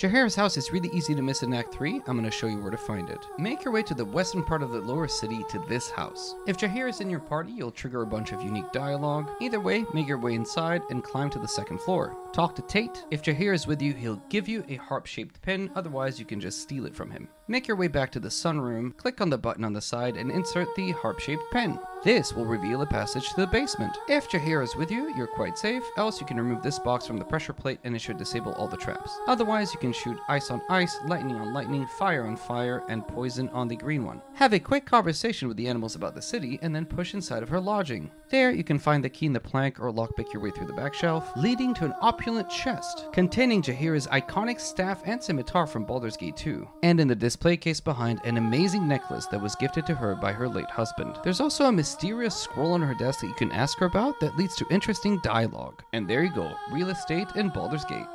Jaheira's house is really easy to miss in Act 3, I'm going to show you where to find it. Make your way to the western part of the lower city to this house. If Jaheira is in your party, you'll trigger a bunch of unique dialogue. Either way, make your way inside and climb to the second floor. Talk to Tate. If Jaheira is with you, he'll give you a harp-shaped pen, otherwise you can just steal it from him. Make your way back to the sunroom, click on the button on the side and insert the harp-shaped pen. This will reveal a passage to the basement. If Jaheira is with you, you're quite safe, else you can remove this box from the pressure plate and it should disable all the traps. Otherwise, you can shoot ice on ice, lightning on lightning, fire on fire, and poison on the green one. Have a quick conversation with the animals about the city and then push inside of her lodging. There, you can find the key in the plank or lockpick your way through the back shelf, leading to an opulent chest containing Jaheira's iconic staff and scimitar from Baldur's Gate 2, and in the display case behind, an amazing necklace that was gifted to her by her late husband. There's also a mysterious scroll on her desk that you can ask her about that leads to interesting dialogue. And there you go, real estate in Baldur's Gate.